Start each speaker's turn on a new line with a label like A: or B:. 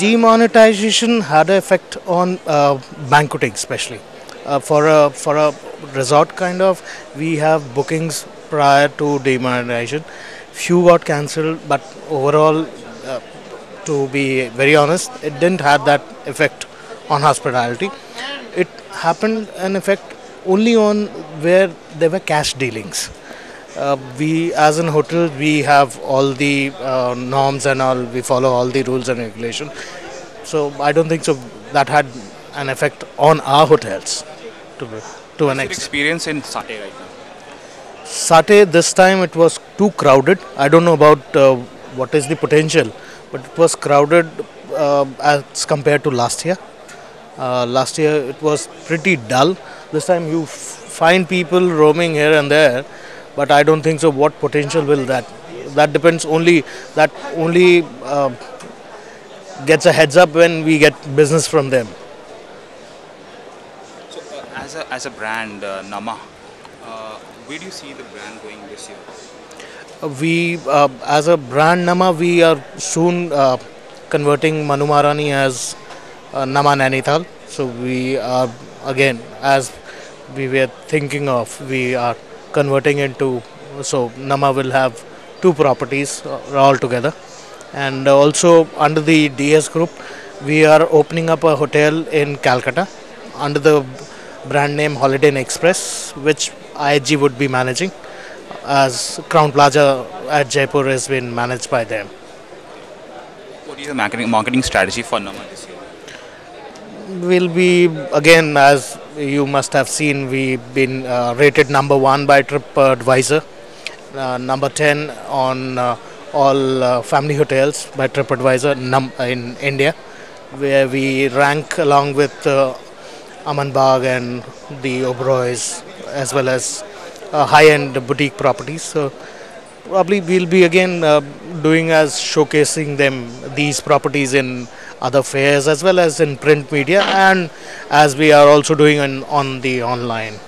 A: demonetization had an effect on uh, banqueting, especially uh, for a for a resort kind of. We have bookings prior to demonetization. Few got cancelled, but overall, uh, to be very honest, it didn't have that effect on hospitality. It happened an effect only on where there were cash dealings. Uh, we, as an hotel, we have all the uh, norms and all. We follow all the rules and regulation. So I don't think so. That had an effect on our hotels to to an
B: What's
A: extent.
B: experience in SATTE right now?
A: SATTE this time it was too crowded. I don't know about uh, what is the potential, but it was crowded uh, as compared to last year. Uh, last year it was pretty dull. This time you f- find people roaming here and there, but I don't think so. What potential will that? That depends only. That only uh, gets a heads up when we get business from them.
B: So, uh, as a as a brand, uh, Namah, uh, where do you see the brand going this year?
A: we uh, as a brand Namah we are soon uh, converting manu Maharani as uh, Namah nainital so we are again as we were thinking of we are converting into so Namah will have two properties uh, all together and also under the ds group we are opening up a hotel in calcutta under the brand name holiday Inn express which IHG would be managing as Crowne Plaza at Jaipur has been managed by them.
B: What is the marketing marketing strategy for Namah this year?
A: We'll be again, as you must have seen, we've been uh, rated number one by TripAdvisor, uh, number ten on uh, all uh, family hotels by TripAdvisor in India, where we rank along with uh, Aman Bagh and the Oberoi's, as well as uh, high-end boutique properties. So probably we'll be again uh, doing as showcasing them these properties in other fairs as well as in print media and as we are also doing on, on the online